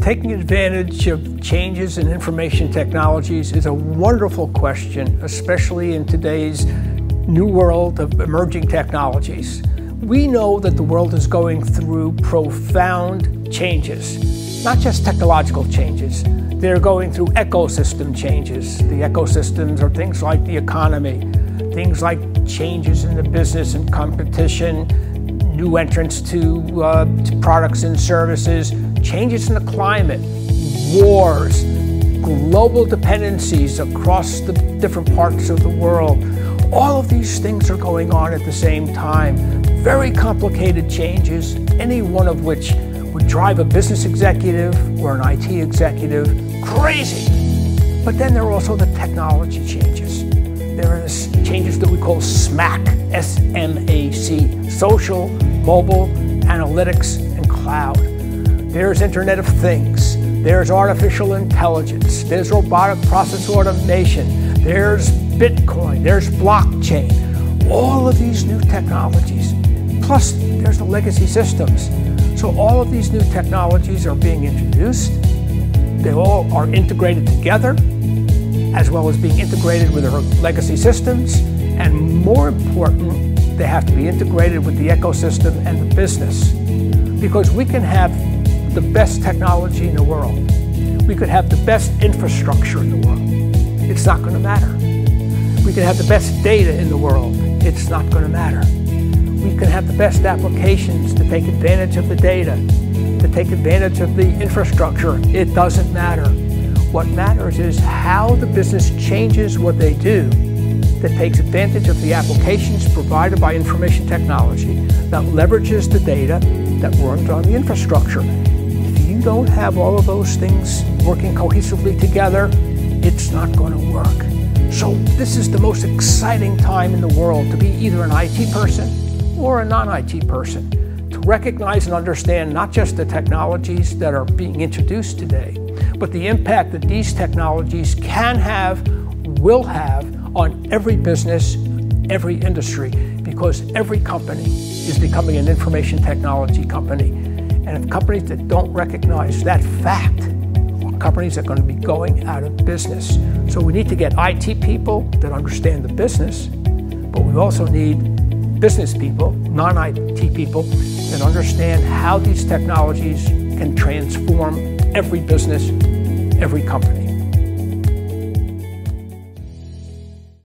Taking advantage of changes in information technologies is a wonderful question, especially in today's new world of emerging technologies. We know that the world is going through profound changes, not just technological changes. They're going through ecosystem changes. The ecosystems are things like the economy, things like changes in the business and competition, new entrants to, uh, to products and services, changes in the climate, wars, global dependencies across the different parts of the world. All of these things are going on at the same time. Very complicated changes, any one of which would drive a business executive or an IT executive crazy. But then there are also the technology changes. There are changes that we call SMAC, S-M-A-C, social, mobile, analytics, and cloud. There's Internet of Things. There's artificial intelligence. There's robotic process automation. There's Bitcoin. There's blockchain. All of these new technologies. Plus, there's the legacy systems. So all of these new technologies are being introduced. They all are integrated together, as well as being integrated with our legacy systems. And more important, they have to be integrated with the ecosystem and the business. Because we can have the best technology in the world. We could have the best infrastructure in the world. It's not going to matter. We could have the best data in the world. It's not going to matter. We can have the best applications to take advantage of the data, to take advantage of the infrastructure. It doesn't matter. What matters is how the business changes what they do that takes advantage of the applications provided by information technology that leverages the data that runs on the infrastructure you don't have all of those things working cohesively together, it's not going to work. So this is the most exciting time in the world to be either an IT person or a non-IT person, to recognize and understand not just the technologies that are being introduced today, but the impact that these technologies can have, will have on every business, every industry, because every company is becoming an information technology company. And if companies that don't recognize that fact companies are going to be going out of business. So we need to get IT people that understand the business, but we also need business people, non-IT people, that understand how these technologies can transform every business, every company.